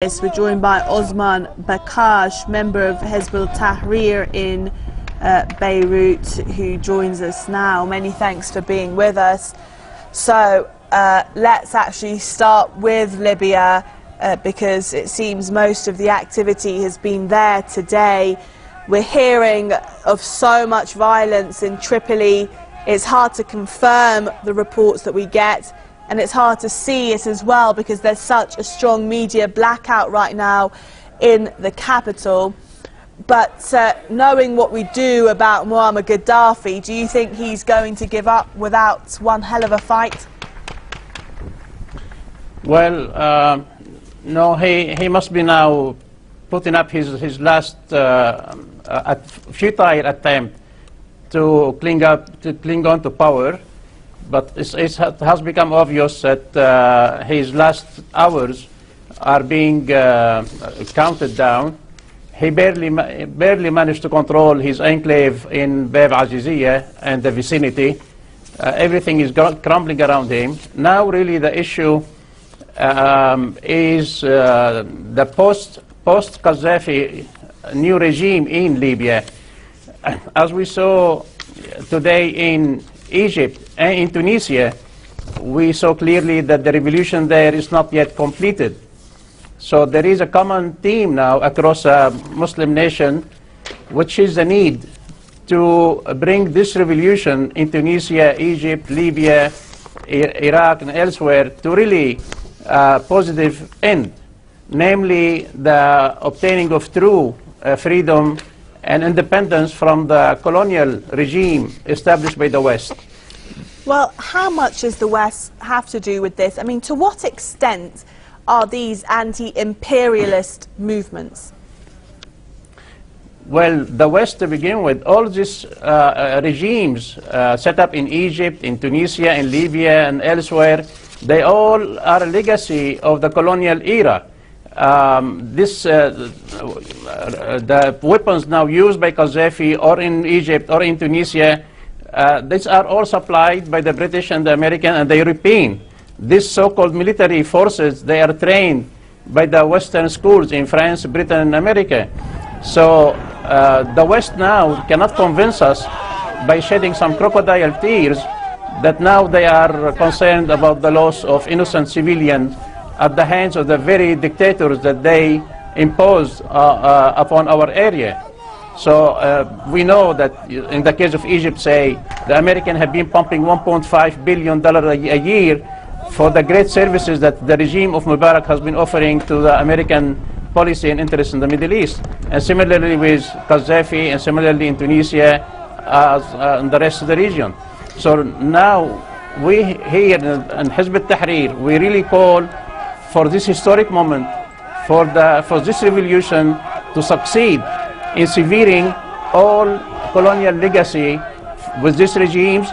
We're joined by Osman Bakhach, member of Hizb ut-Tahrir in uh, Beirut, who joins us now. Many thanks for being with us. So uh, let's actually start with Libya uh, because it seems most of the activity has been there today. We're hearing of so much violence in Tripoli. It's hard to confirm the reports that we get and it's hard to see it as well because there's such a strong media blackout right now in the capital. But uh, knowing what we do about Muammar Gaddafi, do you think he's going to give up without one hell of a fight? Well, uh, no, he, he must be now putting up his, his last uh, futile attempt to cling, up, to cling on to power but it has become obvious that uh, his last hours are being uh, counted down. He barely, ma barely managed to control his enclave in Bab Azizia and the vicinity. Uh, everything is crumbling around him. Now, really, the issue um, is uh, the post post Qaddafi new regime in Libya. As we saw today in Egypt and in Tunisia, we saw clearly that the revolution there is not yet completed. So there is a common theme now across a Muslim nation, which is the need to bring this revolution in Tunisia, Egypt, Libya, Iraq, and elsewhere to really uh, positive end, namely the obtaining of true uh, freedom and independence from the colonial regime established by the West. Well, how much does the West have to do with this? I mean, to what extent are these anti-imperialist movements? Well, the West to begin with, all these uh, uh, regimes uh, set up in Egypt, in Tunisia, in Libya, and elsewhere, they all are a legacy of the colonial era um, this, uh, uh, the weapons now used by Qaddafi or in Egypt or in Tunisia, uh, these are all supplied by the British and the American and the European. These so-called military forces, they are trained by the Western schools in France, Britain, and America. So uh, the West now cannot convince us by shedding some crocodile tears that now they are concerned about the loss of innocent civilians at the hands of the very dictators that they impose uh, uh, upon our area. So uh, we know that in the case of Egypt, say, the Americans have been pumping $1.5 billion a year for the great services that the regime of Mubarak has been offering to the American policy and interests in the Middle East. And similarly with Qaddafi and similarly in Tunisia uh, in the rest of the region. So now we here in Hizb tahrir we really call for this historic moment, for, the, for this revolution to succeed in severing all colonial legacy with these regimes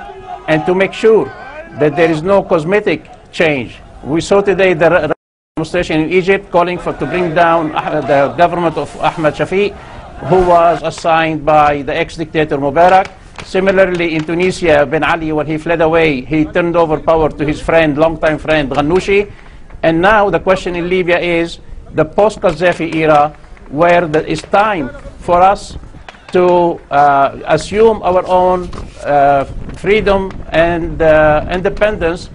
and to make sure that there is no cosmetic change. We saw today the demonstration in Egypt calling for to bring down the government of Ahmed Shafiq, who was assigned by the ex-dictator Mubarak. Similarly, in Tunisia, Ben Ali, when he fled away, he turned over power to his friend, longtime friend, Ghannouchi, and now the question in Libya is the post-Qaddafi era where it's time for us to uh, assume our own uh, freedom and uh, independence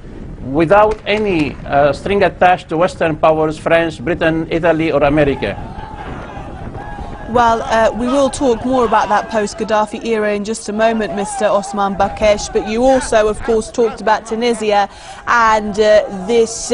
without any uh, string attached to Western powers, France, Britain, Italy, or America. Well, uh, we will talk more about that post-Gaddafi era in just a moment, Mr. Osman Bakhach, but you also, of course, talked about Tunisia and uh, this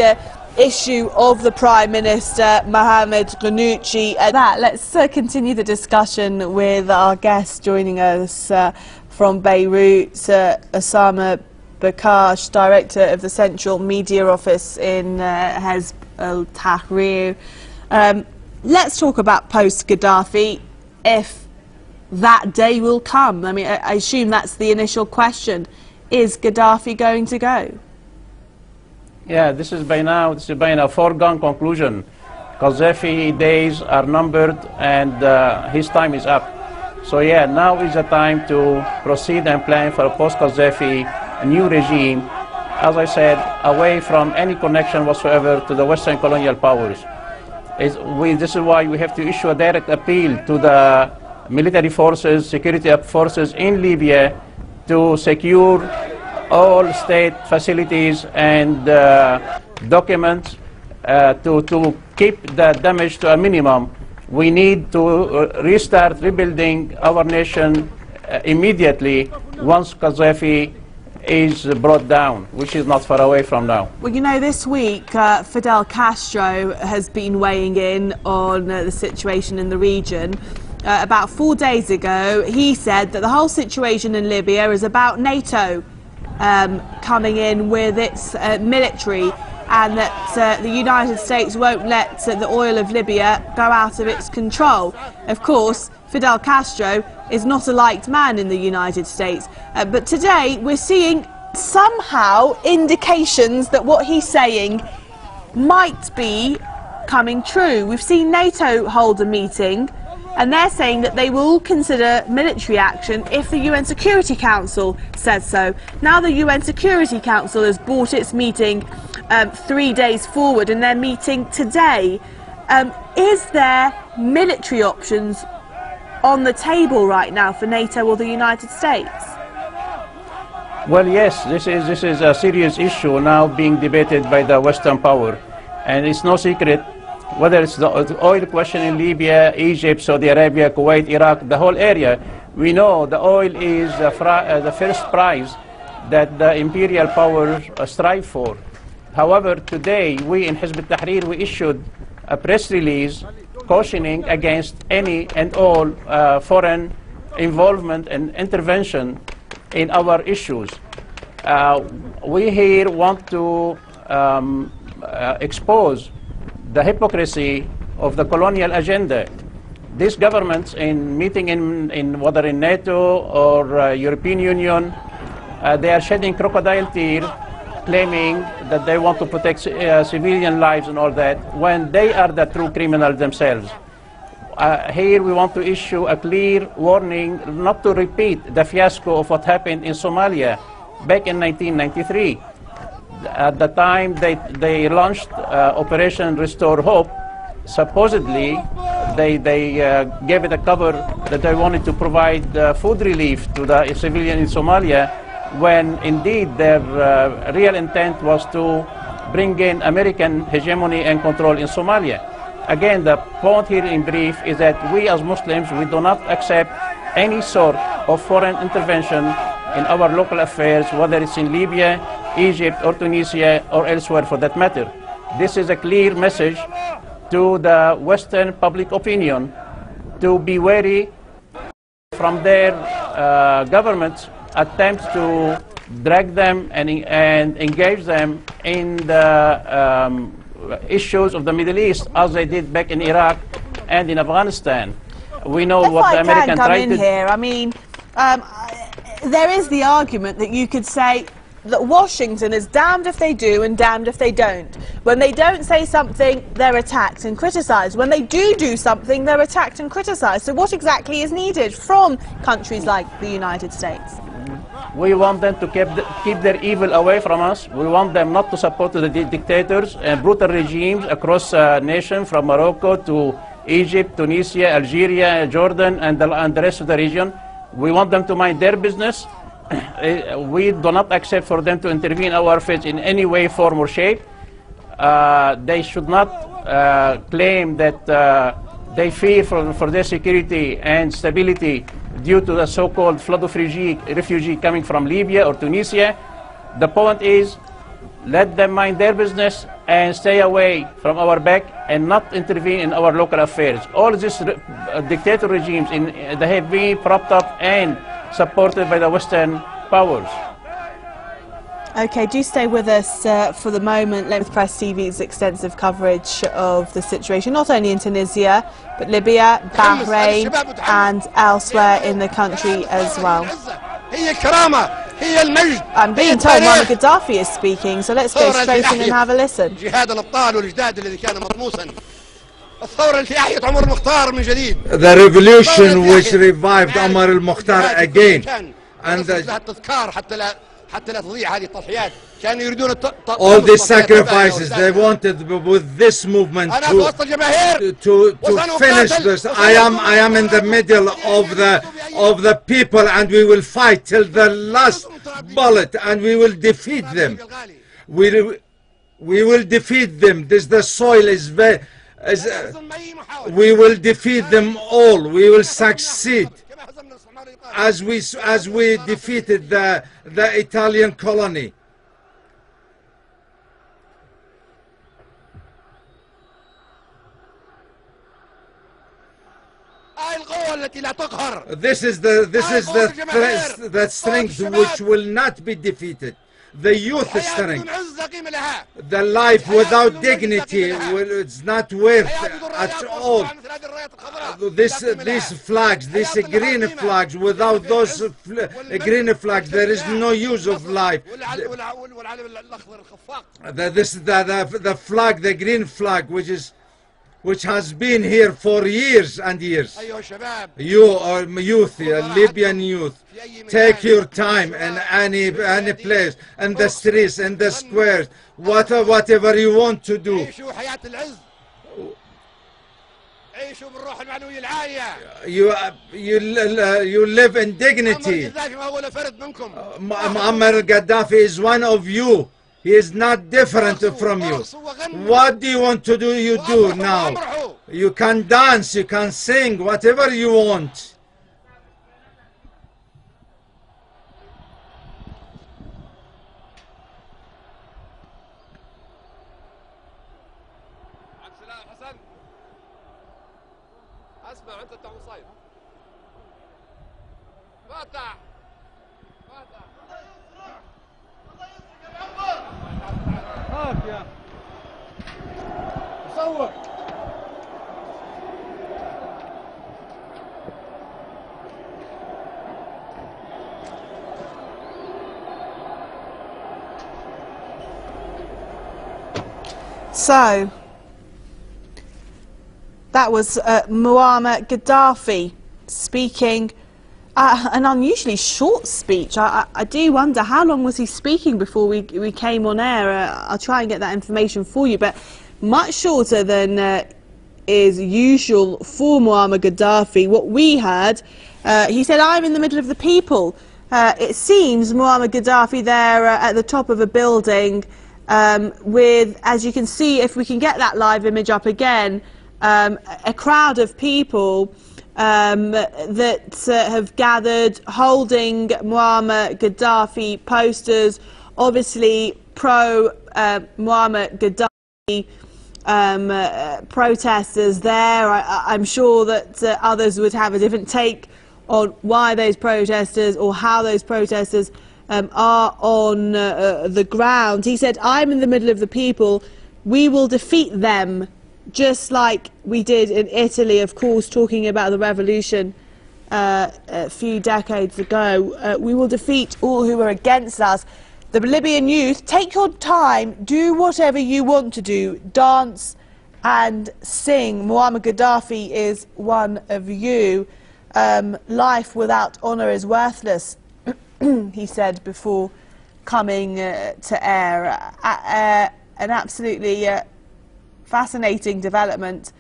issue of the Prime Minister, Mohamed Ghannouchi. And that, let's uh, continue the discussion with our guest joining us uh, from Beirut, uh, Osama Bakhach, Director of the Central Media Office in uh, Hezb al-Tahrir. Um, let's talk about post-Gaddafi, if that day will come. I mean, I, I assume that's the initial question. Is Gaddafi going to go? Yeah, this is by now, this is by now a foregone conclusion. Qaddafi days are numbered and uh, his time is up. So yeah, now is the time to proceed and plan for a post-Qaddafi new regime, as I said, away from any connection whatsoever to the Western colonial powers. We, this is why we have to issue a direct appeal to the military forces, security forces in Libya to secure all state facilities and uh, documents uh, to, to keep the damage to a minimum. We need to uh, restart rebuilding our nation uh, immediately once Gaddafi is brought down, which is not far away from now. Well, you know, this week uh, Fidel Castro has been weighing in on uh, the situation in the region. Uh, about four days ago, he said that the whole situation in Libya is about NATO um, coming in with its uh, military and that uh, the United States won't let uh, the oil of Libya go out of its control. Of course, Fidel Castro is not a liked man in the United States. Uh, but today we're seeing somehow indications that what he's saying might be coming true. We've seen NATO hold a meeting and they're saying that they will consider military action if the UN Security Council says so. Now the UN Security Council has brought its meeting um, three days forward and they're meeting today. Um, is there military options on the table right now for NATO or the United States? Well, yes, this is, this is a serious issue now being debated by the Western power. And it's no secret whether it's the oil question in Libya, Egypt, Saudi Arabia, Kuwait, Iraq, the whole area, we know the oil is uh, uh, the first prize that the imperial powers uh, strive for. However, today we in Hizb ut-Tahrir, we issued a press release cautioning against any and all uh, foreign involvement and intervention in our issues. Uh, we here want to um, uh, expose the hypocrisy of the colonial agenda. These governments, in meeting in, in whether in NATO or uh, European Union, uh, they are shedding crocodile tears, claiming that they want to protect uh, civilian lives and all that, when they are the true criminals themselves. Uh, here we want to issue a clear warning not to repeat the fiasco of what happened in Somalia back in 1993 at the time they, they launched uh, Operation Restore Hope, supposedly they, they uh, gave it a cover that they wanted to provide uh, food relief to the civilian in Somalia, when indeed their uh, real intent was to bring in American hegemony and control in Somalia. Again, the point here in brief is that we as Muslims, we do not accept any sort of foreign intervention in our local affairs, whether it's in Libya, Egypt, or Tunisia, or elsewhere for that matter. This is a clear message to the Western public opinion to be wary from their uh, government's attempts to drag them and, and engage them in the um, issues of the Middle East as they did back in Iraq and in Afghanistan. We know if what I the American can come tried in to here, I mean, um, there is the argument that you could say that Washington is damned if they do and damned if they don't. When they don't say something, they're attacked and criticised. When they do do something, they're attacked and criticised. So what exactly is needed from countries like the United States? We want them to keep, the, keep their evil away from us. We want them not to support the di- dictators and brutal regimes across the nation, from Morocco to Egypt, Tunisia, Algeria, Jordan, and the, and the rest of the region. We want them to mind their business. Uh, we do not accept for them to intervene our affairs in any way, form, or shape. Uh, they should not uh, claim that uh, they fear for, for their security and stability due to the so-called flood of refugee, refugee coming from Libya or Tunisia. The point is, let them mind their business and stay away from our back and not intervene in our local affairs. All these re- uh, dictator regimes, in, uh, they have been propped up and supported by the Western powers. Okay, do stay with us uh, for the moment. Let Press TV's extensive coverage of the situation, not only in Tunisia, but Libya, Bahrain, and elsewhere in the country as well. I'm being told Muammar Gaddafi is speaking, so let's go straight in and have a listen. جهاد الأبطال والجداد الذي كان مطموسا الثورة التي أحيت عمر المختار من جديد the revolution which revived Omar al-Mukhtar again. And the- حتى لا حتى لا تضيع هذه التضحيات كانوا يريدون الت- ت- all these تمص مصالح sacrifices they الأولاد. wanted with this movement أنا في وسط to الجماهير to to finish this I am I am in the middle of the of the people and we will fight till the last bullet and we will defeat them الغالي. we we will defeat them this the soil is very is, uh, هزم أي محاولة. we will defeat them all we will succeed as we as we defeated the the Italian colony. This is the this is the, the strength which will not be defeated the youth is strength. The life without dignity well, it's not worth at all. Uh, this, these flags, these green flags, without those fl uh, green flags, there is no use of life. The, this, the, the, the flag, the green flag, which is which has been here for years and years. You are youth, Libyan youth, take your time in any, any place, in the streets, in the squares, whatever, uh, whatever you want to do. You, uh, you, uh, you live in dignity. Muammar Gaddafi is one of you. He is not different from you. What do you want to do? You do now. You can dance, you can sing, whatever you want. عبد السلام حسن اسمع انت انت مصيب فاتح فاتح صور So, that was uh, Muammar Gaddafi speaking uh, an unusually short speech. I, I, I do wonder how long was he speaking before we, we came on air. Uh, I'll try and get that information for you, but much shorter than uh, is usual for Muammar Gaddafi. What we heard, uh, he said, I'm in the middle of the people. Uh, it seems Muammar Gaddafi there at the top of a building um, with, as you can see, if we can get that live image up again, um, a crowd of people um, that uh, have gathered holding Muammar Gaddafi posters, obviously pro uh, Muammar Gaddafi um, uh, protesters there. I, I'm sure that uh, others would have a different take on why those protesters or how those protesters um, are on uh, uh, the ground. He said, I'm in the middle of the people. We will defeat them, just like we did in Italy, of course, talking about the revolution uh, a few decades ago. Uh, we will defeat all who are against us. The Libyan youth, take your time, do whatever you want to do, dance and sing. Muammar Gaddafi is one of you. Um, life without honour is worthless, he said before coming uh, to air. Uh, uh, an absolutely uh, fascinating development.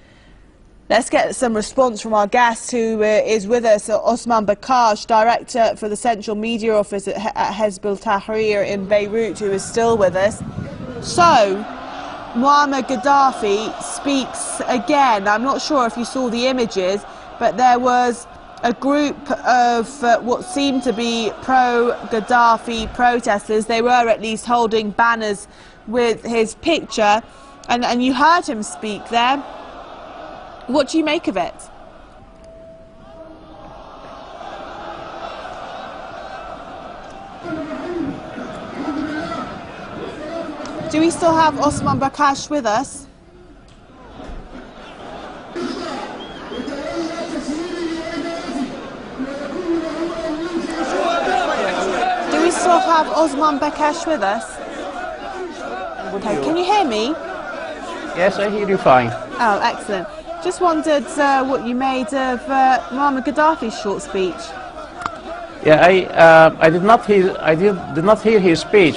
Let's get some response from our guest who uh, is with us, uh, Osman Bakhach, Director for the Central Media Office at, at Hizb ut-Tahrir in Beirut, who is still with us. So, Muammar Gaddafi speaks again. I'm not sure if you saw the images, but there was a group of uh, what seemed to be pro Gaddafi protesters. They were at least holding banners with his picture, and, and you heard him speak there. What do you make of it? Do we still have Osman Bakhach with us? Do we still have Osman Bakhach with us? Okay, can you hear me? Yes, I hear you fine. Oh, excellent. Just wondered uh, what you made of uh, Muammar Gaddafi's short speech. Yeah, I, uh, I did not hear, I did, did not hear his speech.